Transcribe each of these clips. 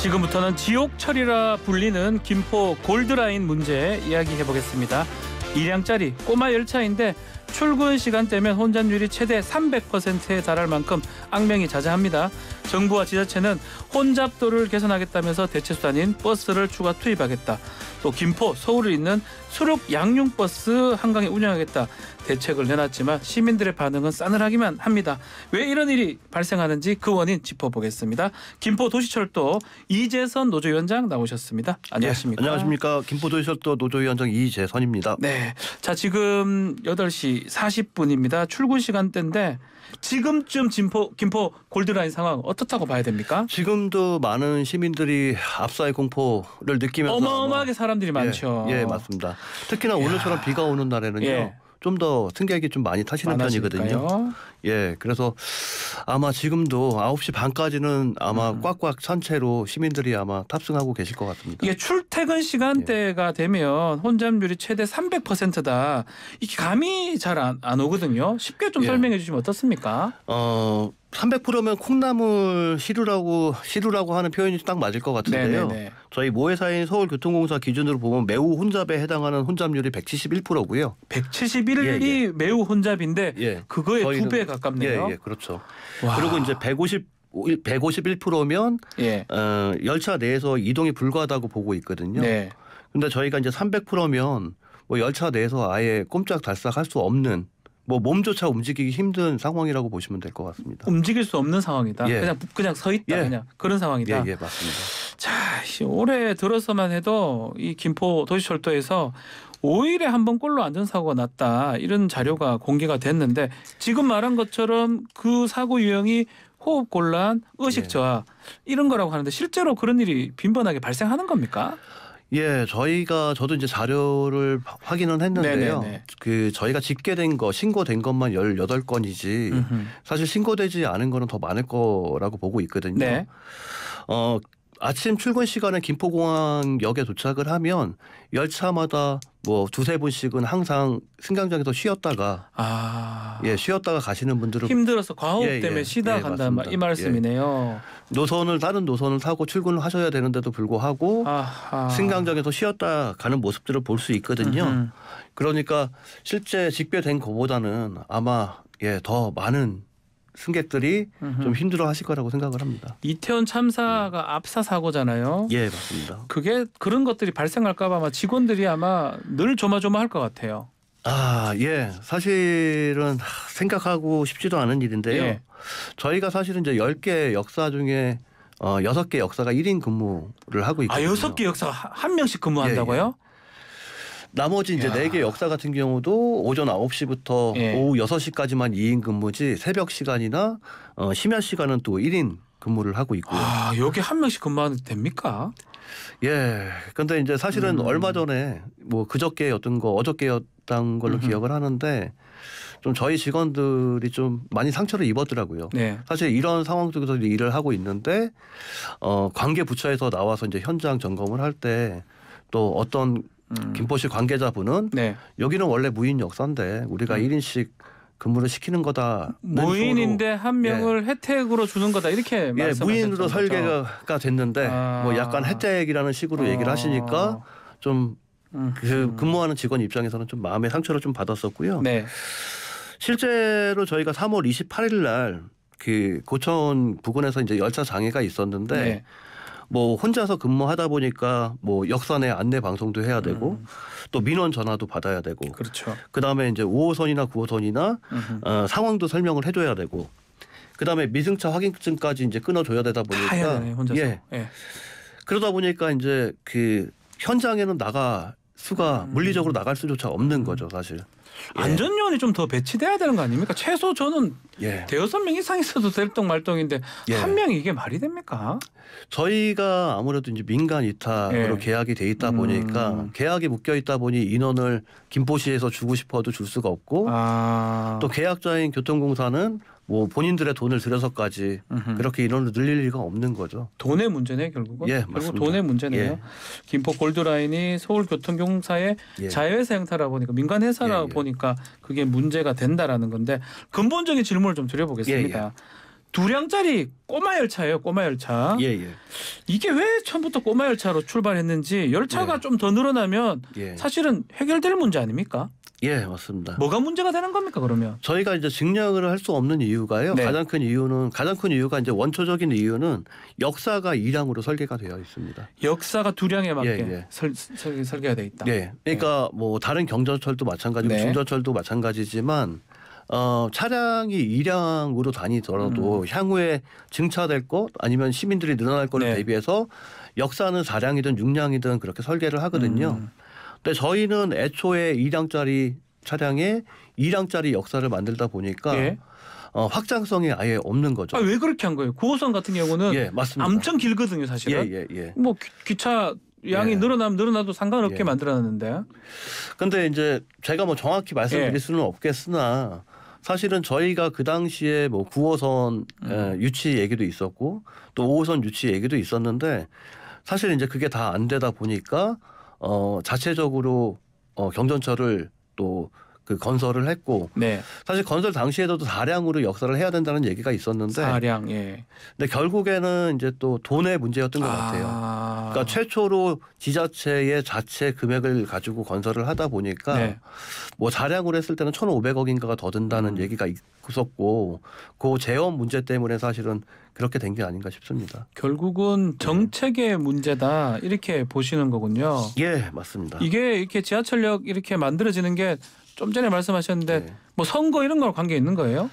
지금부터는 지옥철이라 불리는 김포 골드라인 문제 이야기해 보겠습니다. 2량짜리 꼬마 열차인데 출근 시간대면 혼잡률이 최대 300%에 달할 만큼 악명이 자자합니다. 정부와 지자체는 혼잡도를 개선하겠다면서 대체 수단인 버스를 추가 투입하겠다. 또 김포, 서울을 잇는 수륙 양용버스 한강에 운영하겠다. 대책을 내놨지만 시민들의 반응은 싸늘하기만 합니다. 왜 이런 일이 발생하는지 그 원인 짚어보겠습니다. 김포 도시철도 이재선 노조위원장 나오셨습니다. 안녕하십니까? 네, 안녕하십니까. 김포 도시철도 노조위원장 이재선입니다. 네. 자, 지금 8시 40분입니다. 출근 시간대인데 지금쯤 김포 김포 골드라인 상황 어떻다고 봐야 됩니까? 지금도 많은 시민들이 압사의 공포를 느끼면서 어마어마하게 사람들이 많죠. 예, 예, 맞습니다. 특히나 오늘처럼 비가 오는 날에는요. 예. 좀 더 승객이 좀 많이 타시는 편이거든요. 많아지니까요. 예, 그래서 아마 지금도 9시 반까지는 아마 음. 꽉꽉 찬 채로 시민들이 아마 탑승하고 계실 것 같습니다. 이게 출퇴근 시간대가 예. 되면 혼잡률이 최대 300%다. 이게 감이 잘안안 오거든요. 쉽게 좀 예. 설명해 주시면 어떻습니까? 어, 300%면 콩나물 시루라고 시루라고 하는 표현이 딱 맞을 것 같은데요. 네네네. 저희 모회사인 서울교통공사 기준으로 보면 매우 혼잡에 해당하는 혼잡률이 171%고요. 171이 예, 매우 혼잡인데 예. 그거의 두 저희는- 배 가깝네요. 예, 예, 그렇죠. 와. 그리고 이제 150 151%면 예. 어, 열차 내에서 이동이 불가하다고 보고 있거든요. 네. 근데 저희가 이제 300%면 뭐 열차 내에서 아예 꼼짝달싹 할 수 없는 뭐 몸조차 움직이기 힘든 상황이라고 보시면 될 것 같습니다. 움직일 수 없는 상황이다. 예. 그냥 그냥 서 있다. 예. 그냥 그런 상황이다. 예, 예, 맞습니다. 자, 씨, 올해 들어서만 해도 이 김포 도시철도에서 5일에 한 번 꼴로 안전사고가 났다 이런 자료가 공개가 됐는데 지금 말한 것처럼 그 사고 유형이 호흡 곤란, 의식 예. 저하 이런 거라고 하는데 실제로 그런 일이 빈번하게 발생하는 겁니까? 예, 저희가 저도 이제 자료를 바- 확인은 했는데요. 네네네. 그 저희가 집계된 거 신고된 것만 18건이지 음흠. 사실 신고되지 않은 거는 더 많을 거라고 보고 있거든요. 네. 어, 아침 출근 시간에 김포공항역에 도착을 하면 열차마다 뭐 두세 분씩은 항상 승강장에서 쉬었다가 아. 예, 쉬었다가 가시는 분들은 힘들어서 과호흡 예, 예. 때문에 쉬다 예, 간다 이. 말씀이네요. 노선을 다른 노선을 타고 출근을 하셔야 되는데도 불구하고 아하. 승강장에서 쉬었다 가는 모습들을 볼 수 있거든요. 음흠. 그러니까 실제 직배된 것보다는 아마 예, 더 많은 승객들이 음흠. 좀 힘들어 하실 거라고 생각을 합니다. 이태원 참사가 압사 사고잖아요. 예, 맞습니다. 그게 그런 것들이 발생할까 봐 아마 직원들이 아마 늘 조마조마할 것 같아요. 아, 예. 사실은 생각하고 싶지도 않은 일인데요. 예. 저희가 사실은 이제 10개 역사 중에 어, 6개 역사가 1인 근무를 하고 아 있거든요. 여섯 개 역사가 하- 한 명씩 근무한다고요? 나머지 이제 야. 네개 역사 같은 경우도 오전 9시부터 예. 오후 6시까지만 2인 근무지 새벽 시간이나 어, 심야 시간은 또 1인 근무를 하고 있고요. 아 여기 한 명씩 근무하면 됩니까? 예. 근데 이제 사실은 음. 얼마 전에 뭐 그저께였던 거 어저께였던 걸로 음흠. 기억을 하는데 좀 저희 직원들이 좀 많이 상처를 입었더라고요. 네. 사실 이런 상황 속에서 일을 하고 있는데 어 관계 부처에서 나와서 이제 현장 점검을 할 때 또 어떤 음. 김포시 관계자분은 네. 여기는 원래 무인 역사인데 우리가 음. 일 1인씩 근무를 시키는 거다. 무인인데 한 명을 혜택으로 주는 거다 이렇게 예. 무인으로 설계가 됐는데 아. 뭐 약간 혜택이라는 식으로 얘기를 하시니까 좀 음. 그 근무하는 직원 입장에서는 좀 마음의 상처를 좀 받았었고요. 네. 실제로 저희가 3월 28일 날 그 고천 부근에서 이제 열차 장애가 있었는데 네. 뭐 혼자서 근무하다 보니까 뭐 역산에 안내 방송도 해야 되고 음. 또 민원 전화도 받아야 되고 그렇죠. 그다음에 이제 5호선이나 9호선이나 음흠. 어, 상황도 설명을 해 줘야 되고 그다음에 미승차 확인증까지 이제 끊어 줘야 되다 다 해야 보니까 되네 혼자서. 예 예. 그러다 보니까 이제 그 현장에는 나가 수가 음. 물리적으로 나갈 수조차 없는 거죠 사실. 예. 안전요원이 좀 더 배치돼야 되는 거 아닙니까? 최소 저는 예. 대여섯 명 이상 있어도 될동 말동인데 예. 한 명이 이게 말이 됩니까? 저희가 아무래도 이제 민간 위탁으로 예. 계약이 돼 있다 음. 보니까 계약이 묶여 있다 보니 인원을 김포시에서 주고 싶어도 줄 수가 없고 아. 또 계약자인 교통공사는 뭐 본인들의 돈을 들여서까지 음흠. 그렇게 인원을 늘릴 리가 없는 거죠. 돈의 문제네 결국은. 예, 결국 맞습니다. 돈의 문제네요. 예. 김포 골드라인이 서울교통공사의 예. 자회사 형태라 보니까 민간 회사라 예, 예. 보니까 그게 문제가 된다라는 건데 근본적인 질문을 좀 드려보겠습니다. 예, 예. 두량짜리 꼬마 열차예요. 꼬마 열차. 예, 예. 이게 왜 처음부터 꼬마 열차로 출발했는지 열차가 네. 좀더 늘어나면 예. 사실은 해결될 문제 아닙니까? 예, 맞습니다. 뭐가 문제가 되는 겁니까 그러면? 저희가 이제 증명을 할 수 없는 이유가요. 네. 가장 큰 이유는 가장 큰 이유가 이제 원초적인 이유는 역사가 이량으로 설계가 되어 있습니다. 역사가 두량에 맞게 예, 예. 설, 설, 설계가 돼 있다. 예. 그러니까 뭐 다른 경전철도 마찬가지고 네. 중전철도 마찬가지지만 어 차량이 이량으로 다니더라도 향후에 증차될 것 아니면 시민들이 늘어날 거를 네. 대비해서 역사는 4량이든 6량이든 그렇게 설계를 하거든요. 음. 근데 저희는 애초에 2량짜리 차량에 2량짜리 역사를 만들다 보니까 예. 어, 확장성이 아예 없는 거죠. 아, 왜 그렇게 한 거예요? 9호선 같은 경우는 예, 맞습니다. 엄청 길거든요, 사실은. 예, 예, 예. 뭐 기, 기차 양이 예. 늘어나면 늘어나도 상관없게 예. 만들어놨는데. 근데 이제 제가 뭐 정확히 말씀드릴 예. 수는 없겠으나 사실은 저희가 그 당시에 뭐 9호선 음. 에, 유치 얘기도 있었고 또 5호선 유치 얘기도 있었는데 사실 이제 그게 다 안 되다 보니까 어 자체적으로 어 경전철을 또 그 건설을 했고 네. 사실 건설 당시에도 다량으로 역사를 해야 된다는 얘기가 있었는데 사량. 예. 근데 결국에는 이제 또 돈의 문제였던 것 같아요. 아. 그러니까 최초로 지자체의 자체 금액을 가지고 건설을 하다 보니까 네. 뭐 자량으로 했을 때는 1,500억인가가 더 든다는 음. 얘기가 있었고 그 재원 문제 때문에 사실은 그렇게 된 게 아닌가 싶습니다. 결국은 정책의 문제다 이렇게 보시는 거군요. 예, 맞습니다. 이게 이렇게 지하철역 이렇게 만들어지는 게 좀 전에 말씀하셨는데 예. 뭐 선거 이런 거 관계 있는 거예요?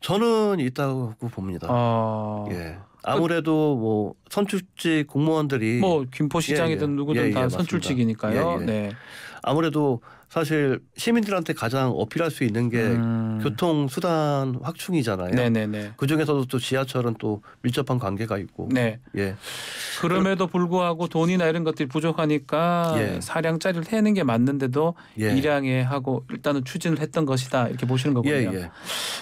저는 있다고 봅니다. 아. 예. 아무래도 뭐 선출직 공무원들이 뭐 김포시장이든 예, 예. 누구든 예, 예, 다 맞습니다. 선출직이니까요. 예, 예. 네. 아무래도 사실 시민들한테 가장 어필할 수 있는 게 음. 교통 수단 확충이잖아요. 네네네. 그 중에서도 또 지하철은 또 밀접한 관계가 있고. 네. 예. 그럼에도 불구하고 돈이나 이런 것들이 부족하니까 예. 사량짜리를 해는 게 맞는데도 예. 일량에 하고 일단은 추진을 했던 것이다 이렇게 보시는 거군요. 예, 예.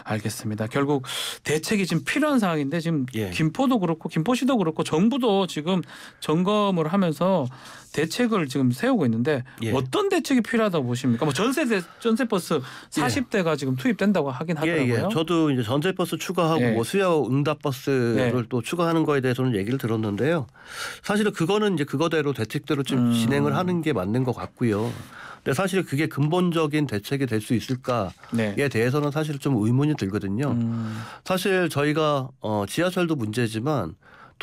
알겠습니다. 결국 대책이 지금 필요한 상황인데 지금 예. 김포도 그렇고 김포시도 그렇고 정부도 지금 점검을 하면서 대책을 지금 세우고 있는데 예. 어떤 대책이 필요하다고 보십니까? 뭐 전세 대- 전세 버스 40대가 지금 투입된다고 하긴 예, 하더라고요. 예. 저도 이제 전세 버스 추가하고 예. 뭐 수요 응답 버스를 네. 또 추가하는 거에 대해서는 얘기를 들었는데요. 사실은 그거는 이제 그거대로 대책대로 좀 음. 진행을 하는 게 맞는 것 같고요. 근데 사실 그게 근본적인 대책이 될 수 있을까에 네. 대해서는 사실 좀 의문이 들거든요. 음, 사실 저희가 어, 지하철도 문제지만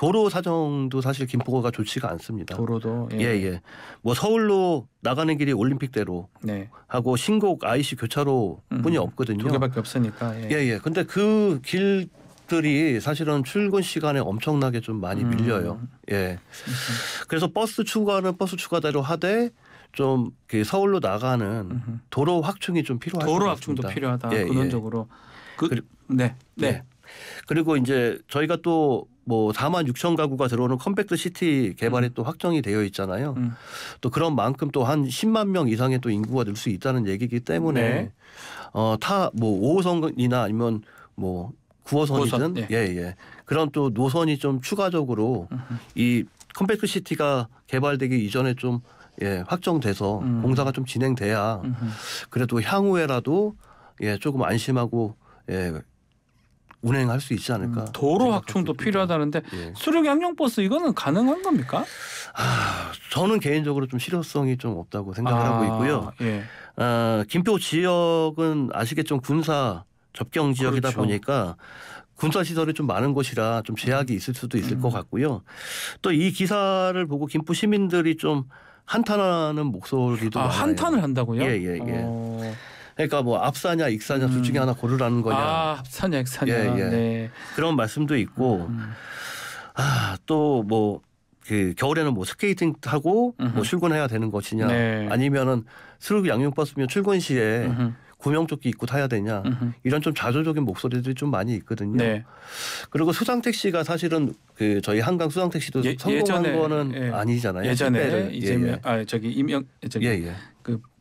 도로 사정도 사실 김포가 좋지가 않습니다. 도로도 예, 예. 뭐 서울로 나가는 길이 올림픽대로 네. 하고 신곡 IC 교차로뿐이 음, 없거든요. 두 개밖에 없으니까. 예. 예, 예. 근데 그 길 들이 사실은 출근 시간에 엄청나게 좀 많이 음. 밀려요. 예. 그래서 버스 추가는 버스 추가대로 하되 좀그 서울로 나가는. 도로 확충이 좀 필요할 것 도로. 확충도 필요하다. 예, 예. 근원적으로. 그, 그리- 네. 네. 예. 그리고 이제 저희가 또 뭐 4만 6천 가구가 들어오는 compact city 개발이 또 확정이 되어 있잖아요. 음. 또 그런 만큼 또 한 10만 명 이상의 또 인구가 늘 수 있다는 얘기이기 때문에 네. 어타 뭐 5호선이나 아니면 뭐 9호선이든 구호선, 예. 예, 예. 그런 또 노선이 좀 추가적으로. 이 compact city가 개발되기 이전에 좀 예, 확정돼서 음. 공사가 좀 진행돼야 음흠. 그래도 향후에라도 예, 조금 안심하고 예, 운행할 수 있지 않을까. 음, 도로 확충도. 필요하다는데 예. 수륙 양용 버스 이거는 가능한 겁니까? 아, 저는 개인적으로 좀 실효성이 좀 없다고 생각을 아, 하고 있고요. 예. 아, 김포 지역은 아시겠지만 군사 접경 지역이다 그렇죠. 보니까 군사 시설이 좀 많은 곳이라 좀 제약이 있을 수도 있을 음. 것 같고요. 또 이 기사를 보고 김포 시민들이 좀 한탄하는 목소리도 아, 많아요. 한탄을 한다고요? 예, 예, 예. 어. 그러니까 뭐 압사냐 익사냐 둘 중에 음. 하나 고르라는 거냐 아, 압사냐, 익사냐. 예, 예. 네. 그런 말씀도 있고 음. 아또뭐 그 겨울에는 뭐 스케이팅 타고 음흠. 뭐 출근해야 되는 것이냐 네. 아니면은 수륙 양용 버스면 출근 시에 음흠, 구명조끼 입고 타야 되냐 음흠. 이런 좀 자조적인 목소리들이 좀 많이 있거든요. 네. 그리고 수상 택시가 사실은 그 저희 한강 수상 택시도 예- 성공한 예전에, 거는 예. 아니잖아요. 예전에. 이재명 예, 아 저기 임영 저기 예, 예.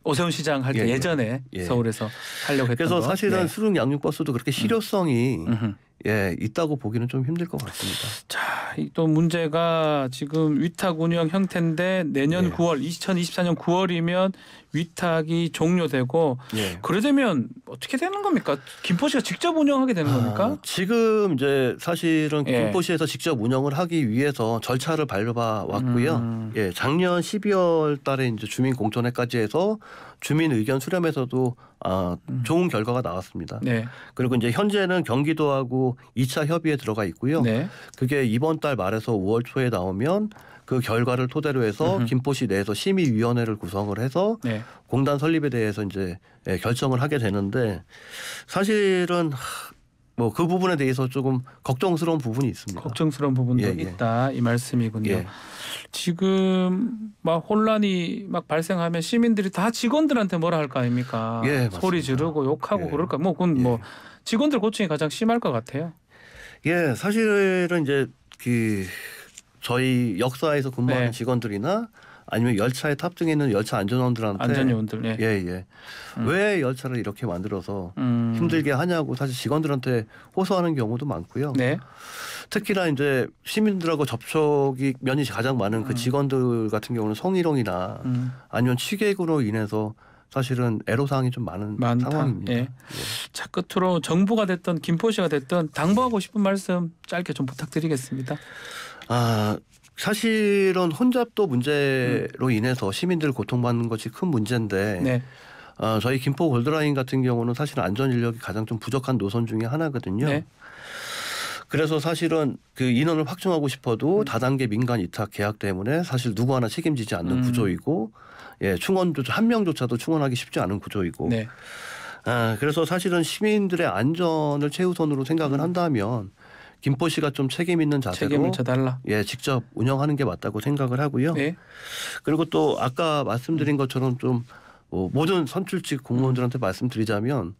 그 오세훈 시장 할때 예, 예. 예, 전에 예. 서울에서 하려고 했던 그래서 거. 사실은 네. 수륙 양용 버스도 그렇게 실효성이 음흠. 예 있다고 보기는 좀 힘들 것 같습니다. 자이또 문제가 지금 위탁 운영 형태인데 내년 네. 9월 2024년 9월이면 위탁이 종료되고 예. 그래 되면 어떻게 되는 겁니까? 김포시가 직접 운영하게 되는 겁니까? 아, 지금 이제 사실은 예. 김포시에서 직접 운영을 하기 위해서 절차를 밟아 왔고요. 음. 예, 작년 12월 달에 이제 주민 공청회까지 해서 주민 의견 수렴에서도 아, 음. 좋은 결과가 나왔습니다. 네. 그리고 이제 현재는 경기도하고 2차 협의에 들어가 있고요. 네. 그게 이번 달 말에서 5월 초에 나오면 그 결과를 토대로 해서. 김포시 내에서 심의위원회를 구성을 해서 네. 공단 설립에 대해서 이제 예, 결정을 하게 되는데 사실은 뭐 그 부분에 대해서 조금 걱정스러운 부분이 있습니다. 걱정스러운 부분도 예, 예. 있다 이 말씀이군요. 예. 지금 막 혼란이 막 발생하면 시민들이 다 직원들한테 뭐라 할 거 아닙니까? 예, 맞습니다. 소리 지르고 욕하고 예. 그럴까? 뭐 그건 뭐 예. 직원들 고충이 가장 심할 것 같아요. 예, 사실은 이제 그 저희 역사에서 근무하는 네. 직원들이나 아니면 열차에 탑승해 있는 열차 안전원들한테 안전요원들. 예. 예, 예. 음. 왜 열차를 이렇게 만들어서 음. 힘들게 하냐고 사실 직원들한테 호소하는 경우도 많고요. 네. 특히나 이제 시민들하고 접촉이 면이 가장 많은 그 음. 직원들 같은 경우는 성희롱이나 음. 아니면 취객으로 인해서 사실은 애로사항이 좀 많은 많다. 상황입니다. 예. 자 끝으로 정부가 됐던 김포시가 됐던 당부하고 싶은 말씀 짧게 좀 부탁드리겠습니다. 아 사실은 혼잡도 문제로 인해서 시민들 고통받는 것이 큰 문제인데 네. 아, 저희 김포 골드라인 같은 경우는 사실 안전 인력이 가장 좀 부족한 노선 중에 하나거든요. 네. 그래서 사실은 그 인원을 확충하고 싶어도 음. 다단계 민간 위탁 계약 때문에 사실 누구 하나 책임지지 않는 음. 구조이고 예 충원도 한 명조차도 충원하기 쉽지 않은 구조이고 네. 아, 그래서 사실은 시민들의 안전을 최우선으로 생각을 음. 한다면 김포시가 좀 책임 있는 자세로 책임을 져달라. 예 직접 운영하는 게 맞다고 생각을 하고요. 네. 그리고 또 아까 말씀드린 것처럼 좀 뭐 모든 선출직 공무원들한테 말씀드리자면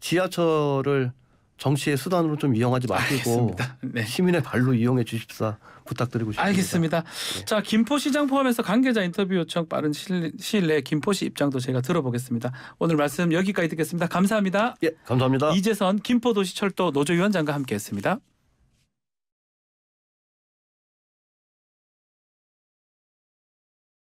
지하철을 정치의 수단으로 좀 이용하지 마시고. 네. 시민의 발로 이용해 주십사 부탁드리고 싶습니다. 알겠습니다. 네. 자 김포시장 포함해서 관계자 인터뷰 요청 빠른 시일, 시일 내에 김포시 입장도 제가 들어보겠습니다. 오늘 말씀 여기까지 듣겠습니다. 감사합니다. 예, 감사합니다. 이재선 김포도시철도 노조위원장과 함께했습니다.